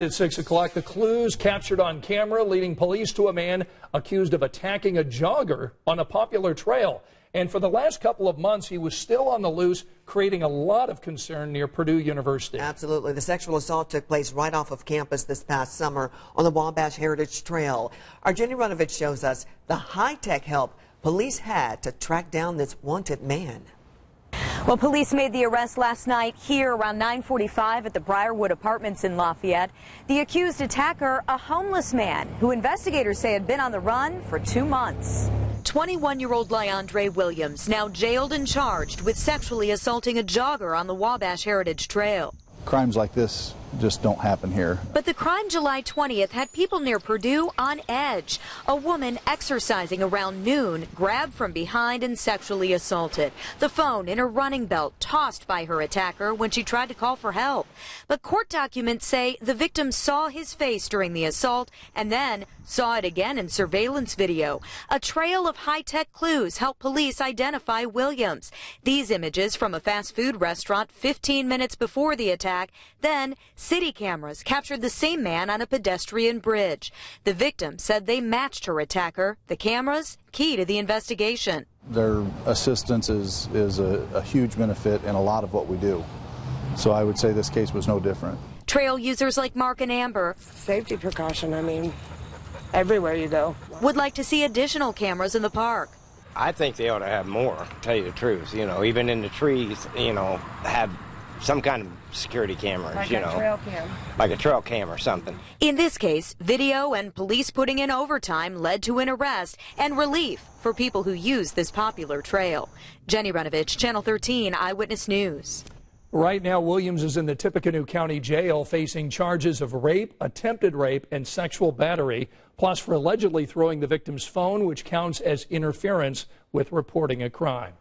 At 6 o'clock, the clues captured on camera leading police to a man accused of attacking a jogger on a popular trail. And for the last couple of months, he was still on the loose, creating a lot of concern near Purdue University. Absolutely. The sexual assault took place right off of campus this past summer on the Wabash Heritage Trail. Our Jennie Runevitch shows us the high-tech help police had to track down this wanted man. Well, police made the arrest last night here around 945 at the Briarwood Apartments in Lafayette. The accused attacker, a homeless man who investigators say had been on the run for two months. 21-year-old Leandre Williams now jailed and charged with sexually assaulting a jogger on the Wabash Heritage Trail. Crimes like this just don't happen here. But the crime July 20th had people near Purdue on edge. A woman exercising around noon grabbed from behind and sexually assaulted. The phone in her running belt tossed by her attacker when she tried to call for help. But court documents say the victim saw his face during the assault and then saw it again in surveillance video. A trail of high-tech clues helped police identify Williams. These images from a fast food restaurant 15 minutes before the attack, then City cameras captured the same man on a pedestrian bridge. The victim said they matched her attacker. The cameras, key to the investigation. Their assistance is, is a, a huge benefit in a lot of what we do. So I would say this case was no different. Trail users like Mark and Amber. Safety precaution, I mean, everywhere you go. Would like to see additional cameras in the park. I think they ought to have more, to tell you the truth. You know, even in the trees, you know, have some kind of security cameras, like you a know. trail cam. Like a trail cam or something. In this case, video and police putting in overtime led to an arrest and relief for people who use this popular trail. Jennie Runevitch, Channel 13 Eyewitness News. Right now, Williams is in the Tippecanoe County Jail facing charges of rape, attempted rape, and sexual battery, plus for allegedly throwing the victim's phone, which counts as interference with reporting a crime.